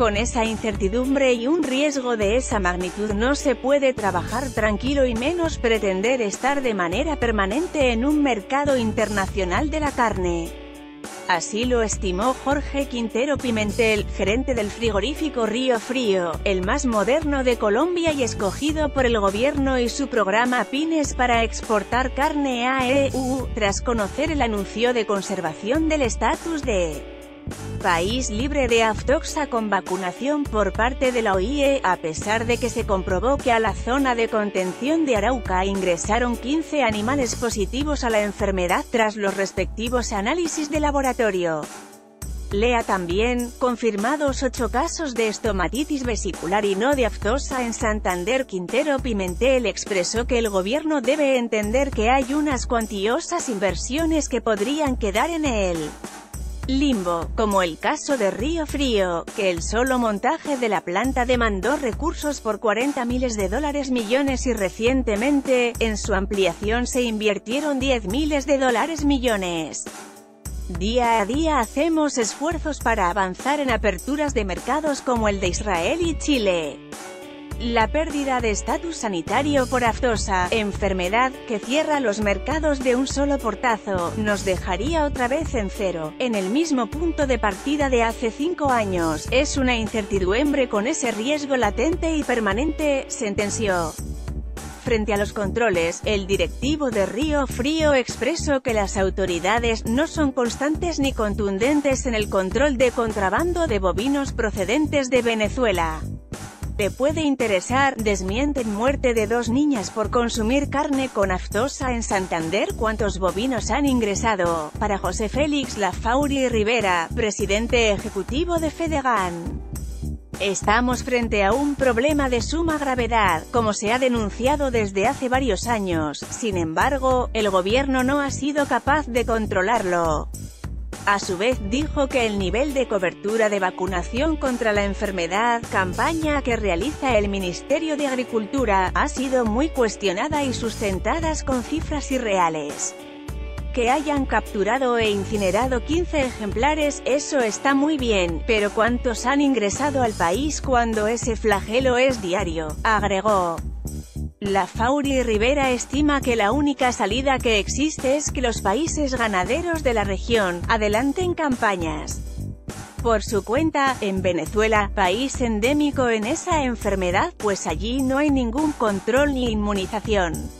Con esa incertidumbre y un riesgo de esa magnitud no se puede trabajar tranquilo y menos pretender estar de manera permanente en un mercado internacional de la carne. Así lo estimó Jorge Quintero Pimentel, gerente del frigorífico Río Frío, el más moderno de Colombia y escogido por el gobierno y su programa Pines para exportar carne a EU, tras conocer el anuncio de conservación del estatus de país libre de aftoxa con vacunación por parte de la OIE, a pesar de que se comprobó que a la zona de contención de Arauca ingresaron 15 animales positivos a la enfermedad tras los respectivos análisis de laboratorio. Lea también, confirmados 8 casos de estomatitis vesicular y no de aftosa en Santander Quintero Pimentel expresó que el gobierno debe entender que hay unas cuantiosas inversiones que podrían quedar en él limbo, como el caso de Río Frío, que el solo montaje de la planta demandó recursos por 40 miles de dólares millones y recientemente, en su ampliación se invirtieron 10 miles de dólares millones. Día a día hacemos esfuerzos para avanzar en aperturas de mercados como el de Israel y Chile. La pérdida de estatus sanitario por aftosa, enfermedad, que cierra los mercados de un solo portazo, nos dejaría otra vez en cero, en el mismo punto de partida de hace cinco años. Es una incertidumbre con ese riesgo latente y permanente, sentenció. Frente a los controles, el directivo de Río Frío expresó que las autoridades no son constantes ni contundentes en el control de contrabando de bovinos procedentes de Venezuela. Te puede interesar, desmienten muerte de dos niñas por consumir carne con aftosa en Santander ¿Cuántos bovinos han ingresado? Para José Félix Lafauri Rivera, presidente ejecutivo de Fedegan. Estamos frente a un problema de suma gravedad, como se ha denunciado desde hace varios años, sin embargo, el gobierno no ha sido capaz de controlarlo. A su vez dijo que el nivel de cobertura de vacunación contra la enfermedad, campaña que realiza el Ministerio de Agricultura, ha sido muy cuestionada y sustentadas con cifras irreales. Que hayan capturado e incinerado 15 ejemplares, eso está muy bien, pero ¿cuántos han ingresado al país cuando ese flagelo es diario? agregó. La Fauri Rivera estima que la única salida que existe es que los países ganaderos de la región, adelanten campañas. Por su cuenta, en Venezuela, país endémico en esa enfermedad, pues allí no hay ningún control ni inmunización.